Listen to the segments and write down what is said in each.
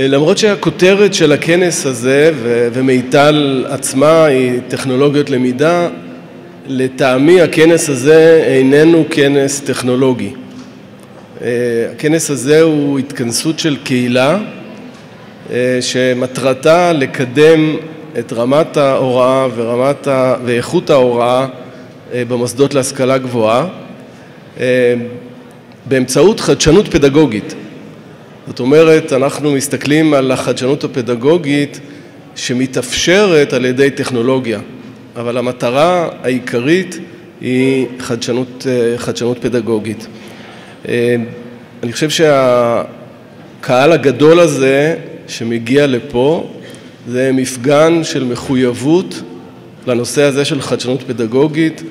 למרות שהכותרת של הכנס הזה ומיטל עצמה היא טכנולוגיות למידה, לטעמי הכנס הזה איננו כנס טכנולוגי. הכנס הזה הוא התכנסות של קהילה שמטרתה לקדם את רמת ההוראה ורמת ואיכות ההוראה במוסדות להשכלה גבוהה באמצעות חדשנות פדגוגית. זאת אומרת, אנחנו מסתכלים על החדשנות הפדגוגית שמתאפשרת על ידי טכנולוגיה, אבל המטרה העיקרית היא חדשנות, חדשנות פדגוגית. אני חושב שהקהל הגדול הזה שמגיע לפה זה מפגן של מחויבות לנושא הזה של חדשנות פדגוגית,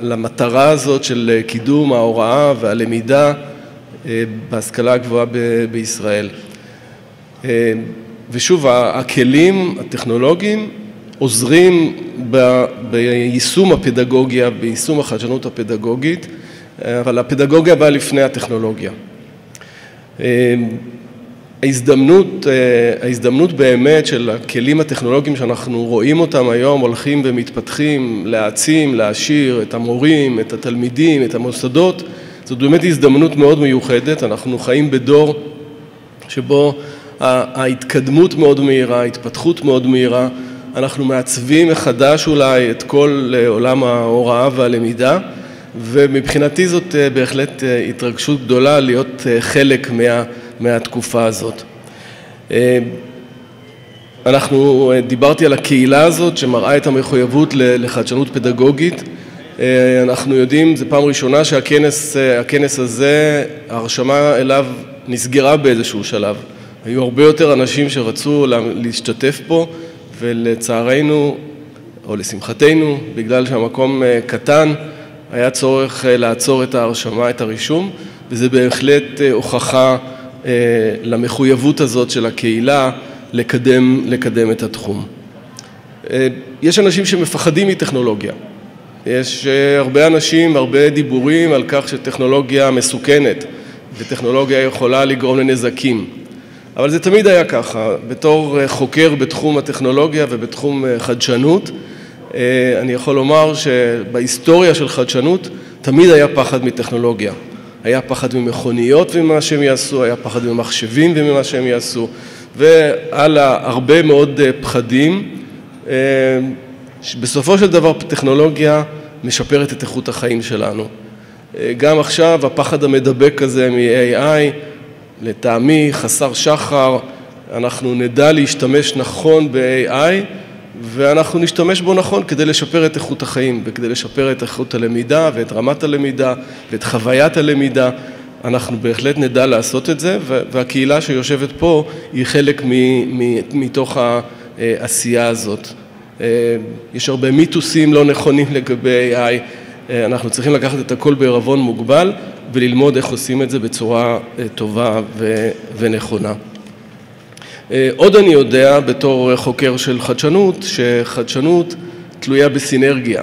למטרה הזאת של קידום ההוראה והלמידה בהשכלה הגבוהה בישראל. ושוב, הכלים הטכנולוגיים עוזרים ביישום הפדגוגיה, ביישום החדשנות הפדגוגית, אבל הפדגוגיה באה לפני הטכנולוגיה. ההזדמנות, ההזדמנות באמת של הכלים הטכנולוגיים שאנחנו רואים אותם היום הולכים ומתפתחים להעצים, להעשיר את המורים, את התלמידים, את המוסדות, זאת באמת הזדמנות מאוד מיוחדת, אנחנו חיים בדור שבו ההתקדמות מאוד מהירה, ההתפתחות מאוד מהירה, אנחנו מעצבים מחדש אולי את כל עולם ההוראה והלמידה ומבחינתי זאת בהחלט התרגשות גדולה להיות חלק מה, מהתקופה הזאת. אנחנו, דיברתי על הקהילה הזאת שמראה את המחויבות לחדשנות פדגוגית אנחנו יודעים, זו פעם ראשונה שהכנס הזה, ההרשמה אליו נסגרה באיזשהו שלב. היו הרבה יותר אנשים שרצו להשתתף פה ולצערנו, או לשמחתנו, בגלל שהמקום קטן, היה צורך לעצור את ההרשמה, את הרישום, וזה בהחלט הוכחה למחויבות הזאת של הקהילה לקדם, לקדם את התחום. יש אנשים שמפחדים מטכנולוגיה. יש הרבה אנשים, הרבה דיבורים על כך שטכנולוגיה מסוכנת וטכנולוגיה יכולה לגרום לנזקים, אבל זה תמיד היה ככה. בתור חוקר בתחום הטכנולוגיה ובתחום חדשנות, אני יכול לומר שבהיסטוריה של חדשנות תמיד היה פחד מטכנולוגיה. היה פחד ממכוניות וממה שהם יעשו, היה פחד ממחשבים וממה שהם יעשו, והלאה הרבה מאוד פחדים. בסופו של דבר טכנולוגיה משפרת את איכות החיים שלנו. גם עכשיו הפחד המדבק הזה מ-AI, לטעמי חסר שחר, אנחנו נדע להשתמש נכון ב-AI ואנחנו נשתמש בו נכון כדי לשפר את איכות החיים וכדי לשפר את איכות הלמידה ואת רמת הלמידה ואת חוויית הלמידה, אנחנו בהחלט נדע לעשות את זה והקהילה שיושבת פה היא חלק מתוך העשייה הזאת. יש הרבה מיתוסים לא נכונים לגבי AI, אנחנו צריכים לקחת את הכל בערבון מוגבל וללמוד איך עושים את זה בצורה טובה ונכונה. עוד אני יודע בתור חוקר של חדשנות, שחדשנות תלויה בסינרגיה,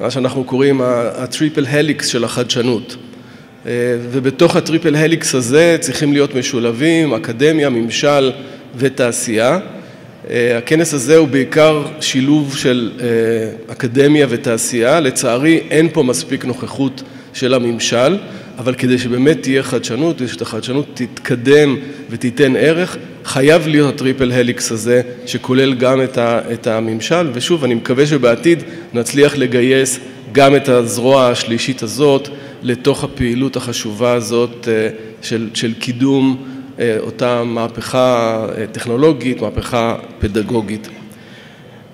מה שאנחנו קוראים ה triple helix של החדשנות. ובתוך ה triple helix הזה צריכים להיות משולבים אקדמיה, ממשל ותעשייה הכנס הזה הוא בעיקר שילוב של אקדמיה ותעשייה, לצערי אין פה מספיק נוכחות של הממשל, אבל כדי שבאמת תהיה חדשנות, כדי שהחדשנות תתקדם ותיתן ערך, חייב להיות ה triple helix הזה שכולל גם את הממשל, ושוב אני מקווה שבעתיד נצליח לגייס גם את הזרוע השלישית הזאת לתוך הפעילות החשובה הזאת של קידום אותה מהפכה טכנולוגית, מהפכה פדגוגית.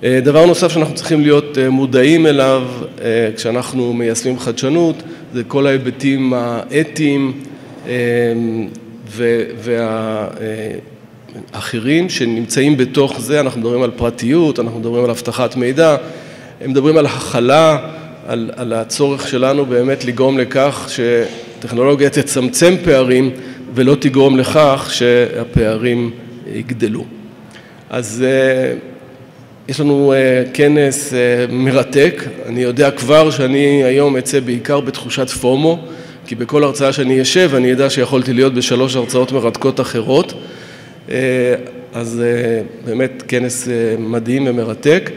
דבר נוסף שאנחנו צריכים להיות מודעים אליו כשאנחנו מיישמים חדשנות זה כל ההיבטים האתיים והאחרים שנמצאים בתוך זה, אנחנו מדברים על פרטיות, אנחנו מדברים על אבטחת מידע, מדברים על הכלה, על, על הצורך שלנו באמת לגרום לכך שטכנולוגיה תצמצם פערים ולא תגרום לכך שהפערים יגדלו. אז יש לנו כנס מרתק, אני יודע כבר שאני היום אצא בעיקר בתחושת פומו, כי בכל הרצאה שאני אשב אני אדע שיכולתי להיות בשלוש הרצאות מרתקות אחרות. אז באמת כנס מדהים ומרתק.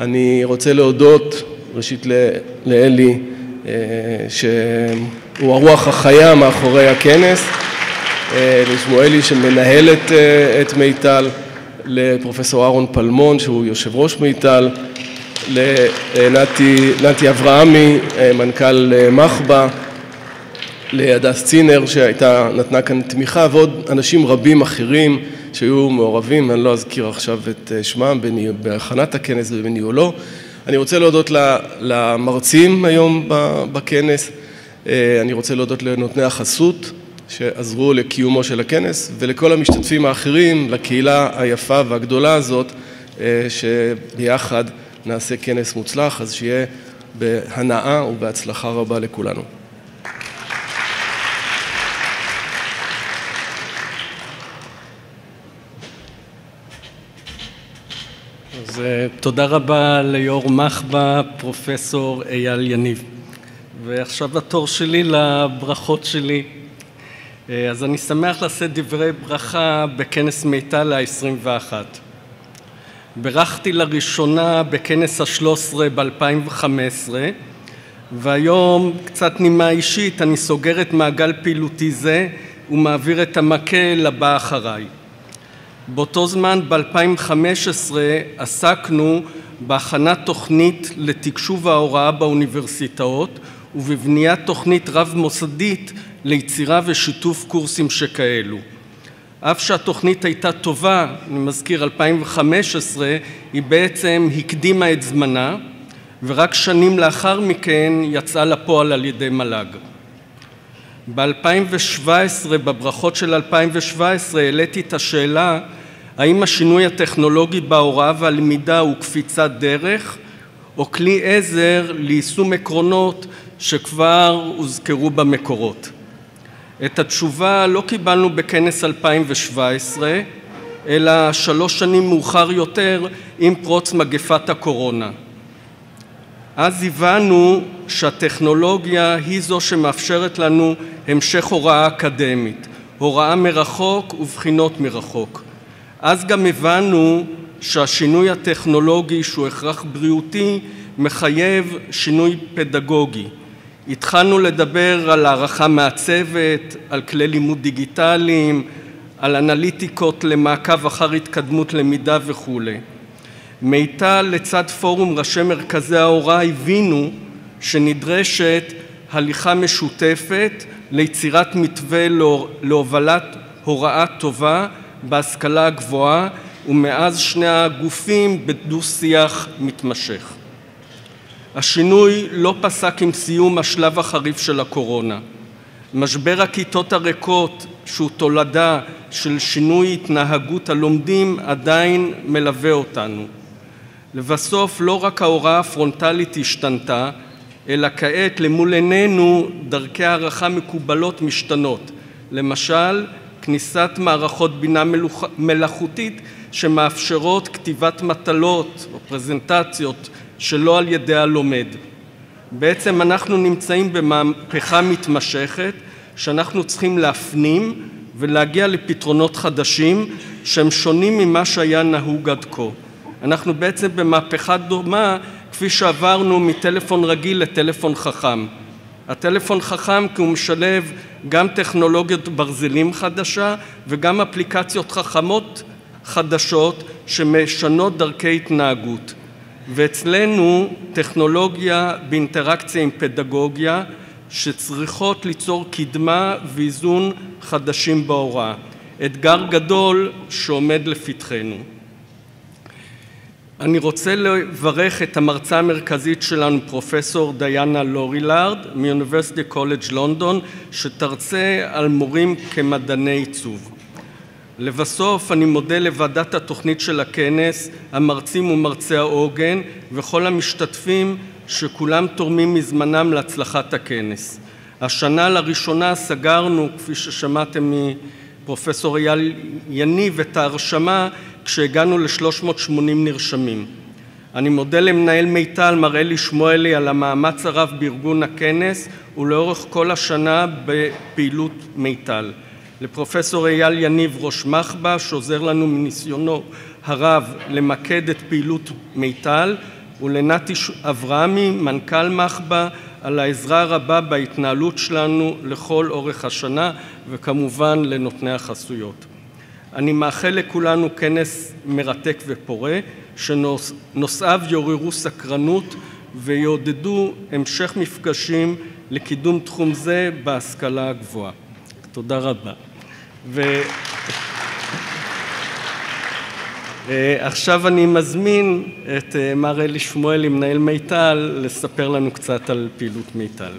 אני רוצה להודות ראשית לאלי, שהוא הרוח החיה מאחורי הכנס, לשמואלי שמנהל את מיטל, לפרופסור אהרון פלמון שהוא יושב ראש מיטל, לנתי אברהמי, מנכ"ל מחב"א, להדס צינר שהייתה, נתנה כאן תמיכה ועוד אנשים רבים אחרים שהיו מעורבים, אני לא אזכיר עכשיו את שמם בהכנת הכנס ובניהולו. אני רוצה להודות למרצים היום בכנס, אני רוצה להודות לנותני החסות שעזרו לקיומו של הכנס ולכל המשתתפים האחרים, לקהילה היפה והגדולה הזאת שביחד נעשה כנס מוצלח, אז שיהיה בהנאה ובהצלחה רבה לכולנו. אז תודה רבה ליו"ר מחב"א, פרופסור אייל יניב. ועכשיו התור שלי לברכות שלי. אז אני שמח לשאת דברי ברכה בכנס מיטל ה-21. בירכתי לראשונה בכנס ה-13 ב-2015, והיום, קצת נימה אישית, אני סוגר את מעגל פעילותי זה ומעביר את המקל לבא אחריי. באותו זמן, ב-2015, עסקנו בהכנת תוכנית לתקשוב ההוראה באוניברסיטאות ובבניית תוכנית רב-מוסדית ליצירה ושיתוף קורסים שכאלו. אף שהתוכנית הייתה טובה, אני מזכיר 2015, היא בעצם הקדימה את זמנה ורק שנים לאחר מכן יצאה לפועל על ידי מל"ג. ב-2017, בברכות של 2017, העליתי את השאלה האם השינוי הטכנולוגי בהוראה והלמידה הוא קפיצת דרך או כלי עזר ליישום עקרונות שכבר הוזכרו במקורות. את התשובה לא קיבלנו בכנס 2017, אלא שלוש שנים מאוחר יותר עם פרוץ מגפת הקורונה. אז הבנו שהטכנולוגיה היא זו שמאפשרת לנו המשך הוראה אקדמית, הוראה מרחוק ובחינות מרחוק. אז גם הבנו שהשינוי הטכנולוגי שהוא הכרח בריאותי מחייב שינוי פדגוגי. התחלנו לדבר על הערכה מעצבת, על כלי לימוד דיגיטליים, על אנליטיקות למעקב אחר התקדמות למידה וכולי. מיטל לצד פורום ראשי מרכזי ההוראה הבינו שנדרשת הליכה משותפת ליצירת מתווה להובלת הוראה טובה בהשכלה הגבוהה ומאז שני הגופים בדו-שיח מתמשך. השינוי לא פסק עם סיום השלב החריף של הקורונה. משבר הכיתות הריקות שהוא תולדה של שינוי התנהגות הלומדים עדיין מלווה אותנו. לבסוף לא רק ההוראה הפרונטלית השתנתה אלא כעת למול עינינו דרכי הערכה מקובלות משתנות למשל כניסת מערכות בינה מלאכותית שמאפשרות כתיבת מטלות או פרזנטציות שלא על ידי הלומד. בעצם אנחנו נמצאים במהפכה מתמשכת שאנחנו צריכים להפנים ולהגיע לפתרונות חדשים שהם שונים ממה שהיה נהוג עד כה. אנחנו בעצם במהפכה דומה כפי שעברנו מטלפון רגיל לטלפון חכם. הטלפון חכם כי הוא משלב גם טכנולוגיות ברזלים חדשה וגם אפליקציות חכמות חדשות שמשנות דרכי התנהגות. ואצלנו טכנולוגיה באינטראקציה עם פדגוגיה שצריכות ליצור קדמה ואיזון חדשים בהוראה. אתגר גדול שעומד לפתחנו. אני רוצה לברך את המרצה המרכזית שלנו, פרופסור דיאנה לורילארד מאוניברסיטי קולג' לונדון, שתרצה על מורים כמדעני עיצוב. לבסוף אני מודה לוועדת התוכנית של הכנס, המרצים ומרצי העוגן וכל המשתתפים שכולם תורמים מזמנם להצלחת הכנס. השנה לראשונה סגרנו, כפי ששמעתם מפרופסור אייל יניב, את ההרשמה כשהגענו ל-380 נרשמים. אני מודה למנהל מיטל מר אלי שמואלי על המאמץ הרב בארגון הכנס ולאורך כל השנה בפעילות מיטל. לפרופסור אייל יניב ראש מחב"א שעוזר לנו מניסיונו הרב למקד את פעילות מיטל ולנתי אברהמי מנכ"ל מחב"א על העזרה הרבה בהתנהלות שלנו לכל אורך השנה וכמובן לנותני החסויות. אני מאחל לכולנו כנס מרתק ופורה שנושאיו יעוררו סקרנות ויעודדו המשך מפגשים לקידום תחום זה בהשכלה הגבוהה. תודה רבה. ו... עכשיו אני מזמין את מר אלי שמואלי, מנהל מיטל, לספר לנו קצת על פעילות מיטל.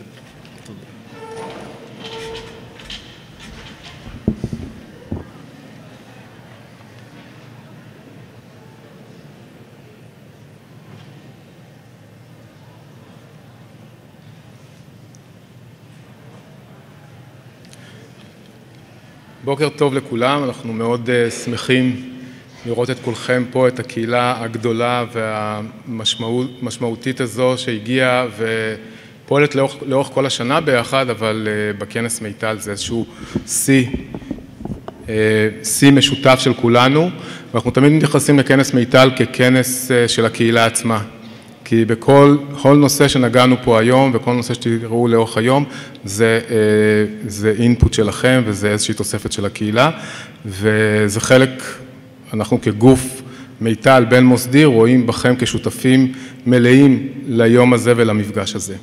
בוקר טוב לכולם, אנחנו מאוד שמחים לראות את כולכם פה, את הקהילה הגדולה והמשמעותית הזו שהגיעה ופועלת לאורך, לאורך כל השנה ביחד, אבל בכנס מיטל זה איזשהו שיא, שיא משותף של כולנו, ואנחנו תמיד מתייחסים לכנס מיטל ככנס של הקהילה עצמה. כי בכל נושא שנגענו פה היום וכל נושא שתראו לאורך היום זה, זה אינפוט שלכם וזה איזושהי תוספת של הקהילה וזה חלק, אנחנו כגוף מיטל בין מוסדי רואים בכם כשותפים מלאים ליום הזה ולמפגש הזה.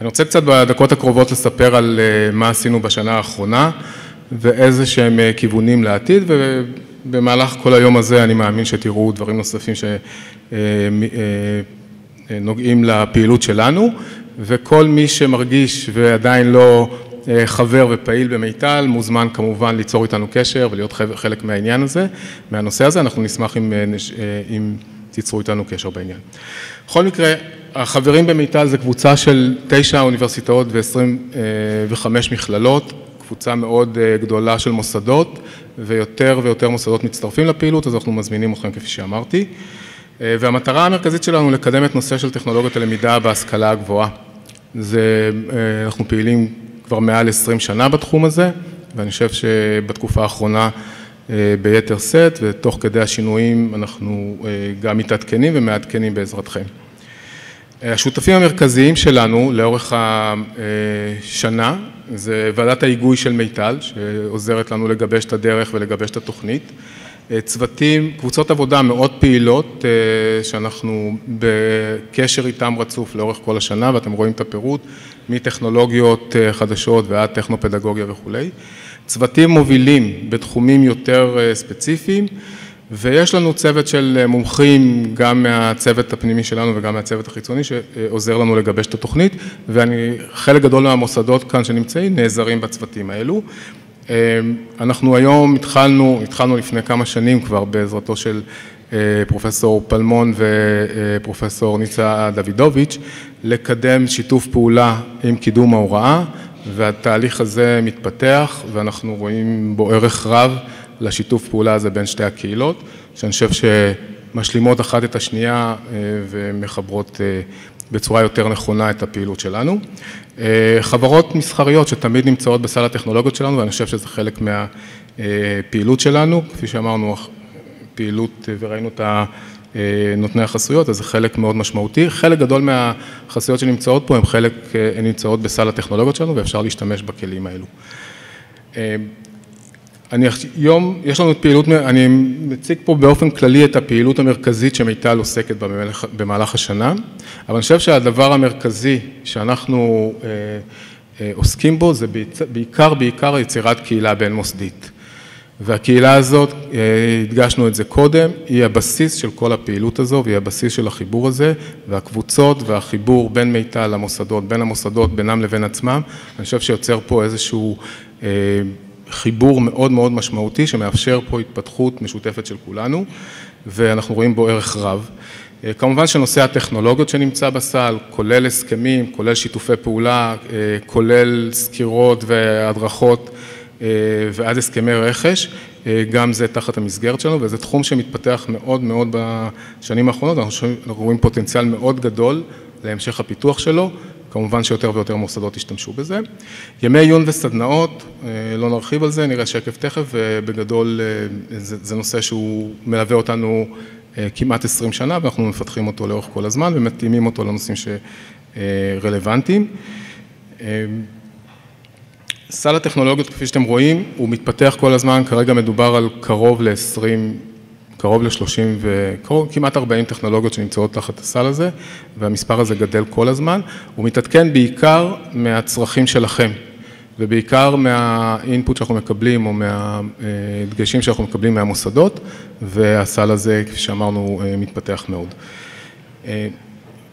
אני רוצה קצת בדקות הקרובות לספר על מה עשינו בשנה האחרונה ואיזה שהם כיוונים לעתיד ובמהלך כל היום הזה אני מאמין שתראו דברים נוספים ש... נוגעים לפעילות שלנו וכל מי שמרגיש ועדיין לא חבר ופעיל במיטל מוזמן כמובן ליצור איתנו קשר ולהיות חלק מהעניין הזה, מהנושא הזה, אנחנו נשמח אם, אם תיצרו איתנו קשר בעניין. בכל מקרה, החברים במיטל זה קבוצה של תשע אוניברסיטאות ו-25 מכללות, קבוצה מאוד גדולה של מוסדות ויותר ויותר מוסדות מצטרפים לפעילות, אז אנחנו מזמינים אתכם כפי שאמרתי. והמטרה המרכזית שלנו לקדם את נושא של טכנולוגיות הלמידה בהשכלה הגבוהה. זה, אנחנו פעילים כבר מעל 20 שנה בתחום הזה, ואני חושב שבתקופה האחרונה ביתר שאת, ותוך כדי השינויים אנחנו גם מתעדכנים ומעדכנים בעזרתכם. השותפים המרכזיים שלנו לאורך השנה זה ועדת ההיגוי של מיטל, שעוזרת לנו לגבש את הדרך ולגבש את התוכנית. צוותים, קבוצות עבודה מאוד פעילות שאנחנו בקשר איתם רצוף לאורך כל השנה ואתם רואים את הפירוט מטכנולוגיות חדשות ועד טכנו-פדגוגיה וכולי. צוותים מובילים בתחומים יותר ספציפיים ויש לנו צוות של מומחים גם מהצוות הפנימי שלנו וגם מהצוות החיצוני שעוזר לנו לגבש את התוכנית ואני, חלק גדול מהמוסדות כאן שנמצאים נעזרים בצוותים האלו. אנחנו היום התחלנו, התחלנו לפני כמה שנים כבר בעזרתו של פרופסור פלמון ופרופסור ניצה דוידוביץ' לקדם שיתוף פעולה עם קידום ההוראה והתהליך הזה מתפתח ואנחנו רואים בו ערך רב לשיתוף פעולה הזה בין שתי הקהילות שאני חושב שמשלימות אחת את השנייה ומחברות בצורה יותר נכונה את הפעילות שלנו. חברות מסחריות שתמיד נמצאות בסל הטכנולוגיות שלנו ואני חושב שזה חלק מהפעילות שלנו, כפי שאמרנו פעילות וראינו את נותני החסויות אז זה חלק מאוד משמעותי, חלק גדול מהחסויות שנמצאות פה הן חלק, הן נמצאות בסל הטכנולוגיות שלנו ואפשר להשתמש בכלים האלו. אני היום, יש לנו פעילות, אני מציג פה באופן כללי את הפעילות המרכזית שמיטל עוסקת במהלך השנה, אבל אני חושב שהדבר המרכזי שאנחנו עוסקים בו זה בעיקר בעיקר יצירת קהילה בין מוסדית והקהילה הזאת, הדגשנו את זה קודם, היא הבסיס של כל הפעילות הזו והיא הבסיס של החיבור הזה והקבוצות והחיבור בין מיטל למוסדות, בין המוסדות בינם לבין עצמם, אני חושב שיוצר פה איזשהו חיבור מאוד מאוד משמעותי שמאפשר פה התפתחות משותפת של כולנו ואנחנו רואים בו ערך רב. כמובן שנושא הטכנולוגיות שנמצא בסל, כולל הסכמים, כולל שיתופי פעולה, כולל סקירות והדרכות ועד הסכמי רכש, גם זה תחת המסגרת שלנו וזה תחום שמתפתח מאוד מאוד בשנים האחרונות, אנחנו רואים פוטנציאל מאוד גדול להמשך הפיתוח שלו כמובן שיותר ויותר מוסדות ישתמשו בזה. ימי עיון וסדנאות, לא נרחיב על זה, נראה שקף תכף, ובגדול זה, זה נושא שהוא מלווה אותנו כמעט עשרים שנה ואנחנו מפתחים אותו לאורך כל הזמן ומתאימים אותו לנושאים שרלוונטיים. סל הטכנולוגיות, כפי שאתם רואים, הוא מתפתח כל הזמן, כרגע מדובר על קרוב ל-20, קרוב ל-30 וכמעט 40 טכנולוגיות שנמצאות תחת הסל הזה, והמספר הזה גדל כל הזמן. הוא מתעדכן בעיקר מהצרכים שלכם, ובעיקר מהאינפוט שאנחנו מקבלים, או מהדגשים שאנחנו מקבלים מהמוסדות, והסל הזה, כפי שאמרנו, מתפתח מאוד.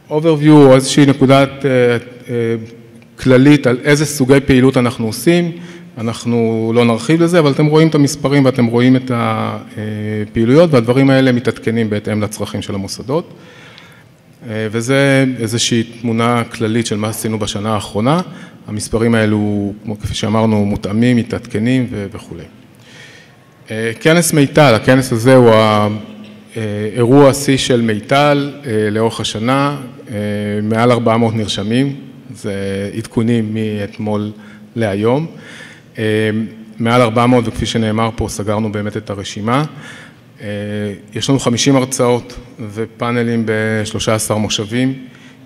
overview או איזושהי נקודת כללית על איזה סוגי פעילות אנחנו עושים, אנחנו לא נרחיב לזה, אבל אתם רואים את המספרים ואתם רואים את הפעילויות והדברים האלה מתעדכנים בהתאם לצרכים של המוסדות. וזה איזושהי תמונה כללית של מה עשינו בשנה האחרונה, המספרים האלו, כמו כפי שאמרנו, מותאמים, מתעדכנים וכולי. כנס מיטל, הכנס הזה הוא האירוע השיא של מיטל לאורך השנה, מעל 400 נרשמים, זה עדכונים מאתמול להיום, מעל 400 וכפי שנאמר פה סגרנו באמת את הרשימה, יש לנו 50 הרצאות ופאנלים ב-13 מושבים,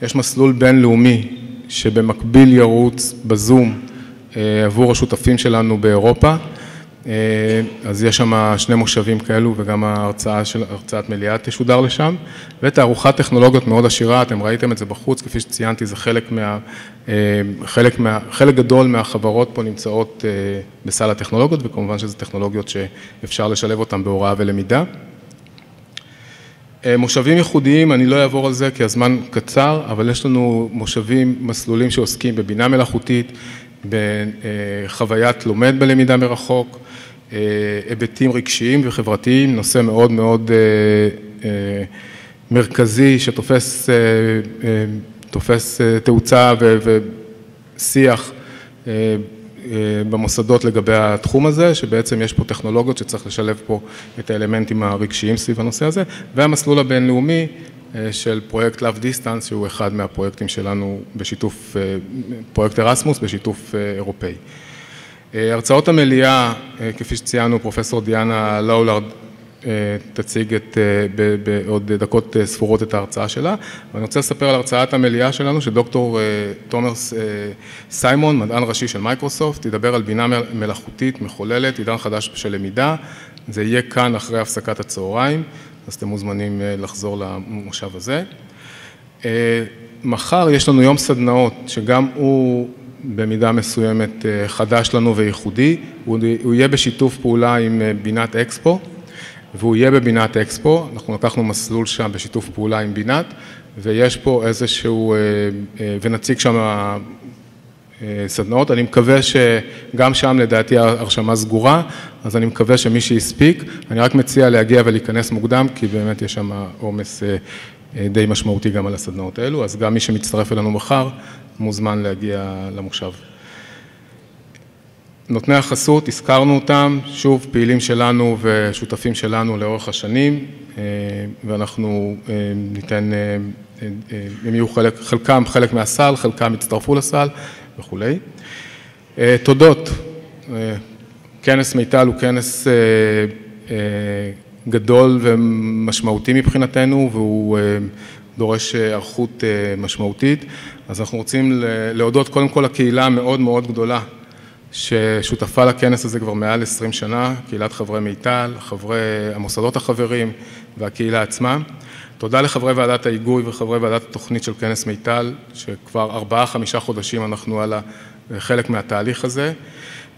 יש מסלול בינלאומי שבמקביל ירוץ בזום עבור השותפים שלנו באירופה, אז יש שם שני מושבים כאלו וגם ההרצאה של, הרצאת מליאה תשודר לשם ותערוכת טכנולוגיות מאוד עשירה, אתם ראיתם את זה בחוץ, כפי שציינתי זה חלק מה, חלק מה, חלק גדול מהחברות פה נמצאות בסל הטכנולוגיות וכמובן שזה טכנולוגיות שאפשר לשלב אותן בהוראה ולמידה. מושבים ייחודיים, אני לא אעבור על זה כי הזמן קצר, אבל יש לנו מושבים, מסלולים שעוסקים בבינה מלאכותית, בחוויית לומד בלמידה מרחוק, היבטים רגשיים וחברתיים, נושא מאוד מאוד מרכזי שתופס תאוצה ושיח במוסדות לגבי התחום הזה, שבעצם יש פה טכנולוגיות שצריך לשלב פה את האלמנטים הרגשיים סביב הנושא הזה, והמסלול הבינלאומי של פרויקט Love Distance, שהוא אחד מהפרויקטים שלנו בשיתוף, פרויקט ארסמוס בשיתוף אירופאי. הרצאות המליאה, כפי שציינו, פרופסור דיאנה לורילארד תציג את, בעוד דקות ספורות את ההרצאה שלה, ואני רוצה לספר על הרצאת המליאה שלנו, שדוקטור תומר סיימון, מדען ראשי של מייקרוסופט, ידבר על בינה מלאכותית מחוללת, עידן חדש של למידה, זה יהיה כאן אחרי הפסקת הצהריים, אז אתם מוזמנים לחזור למושב הזה. מחר יש לנו יום סדנאות, שגם הוא במידה מסוימת חדש לנו וייחודי, הוא יהיה בשיתוף פעולה עם בינת אקספו, והוא יהיה בבינת אקספו, אנחנו לקחנו מסלול שם בשיתוף פעולה עם בינת, ויש פה איזשהו, ונציג שם סדנאות, אני מקווה שגם שם לדעתי הרשמה סגורה, אז אני מקווה שמי שהספיק, אני רק מציע להגיע ולהיכנס מוקדם, כי באמת יש שם עומס די משמעותי גם על הסדנאות האלו, אז גם מי שמצטרף אלינו מחר, מוזמן להגיע למושב. נותני החסות, הזכרנו אותם, שוב פעילים שלנו ושותפים שלנו לאורך השנים, ואנחנו ניתן, הם יהיו חלק, חלקם חלק מהסל, חלקם יצטרפו לסל וכולי. תודות, כנס מיטל הוא כנס גדול ומשמעותי מבחינתנו והוא דורש היערכות משמעותית, אז אנחנו רוצים להודות קודם כל לקהילה המאוד מאוד גדולה ששותפה לכנס הזה כבר מעל עשרים שנה, קהילת חברי מיטל, חברי המוסדות החברים והקהילה עצמה. תודה לחברי ועדת ההיגוי וחברי ועדת התוכנית של כנס מיטל, שכבר ארבעה חמישה חודשים אנחנו על חלק מהתהליך הזה,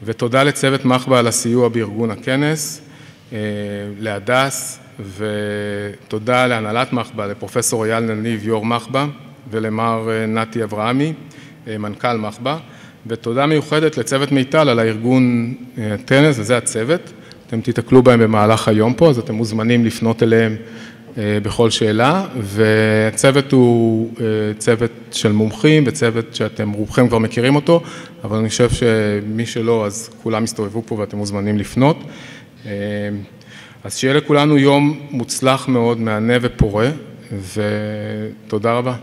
ותודה לצוות מחב"א על הסיוע בארגון הכנס, להדס, ותודה להנהלת מחב"א, לפרופסור אייל נניב, יו"ר מחב"א, ולמר נתי אברהמי, מנכ"ל מחב"א, ותודה מיוחדת לצוות מיטל על הארגון הטנס, וזה הצוות, אתם תתקלו בהם במהלך היום פה, אז אתם מוזמנים לפנות אליהם בכל שאלה, והצוות הוא צוות של מומחים וצוות שאתם רובכם כבר מכירים אותו, אבל אני חושב שמי שלא, אז כולם יסתובבו פה ואתם מוזמנים לפנות. אז שיהיה לכולנו יום מוצלח מאוד, מהנה ופורה, ותודה רבה.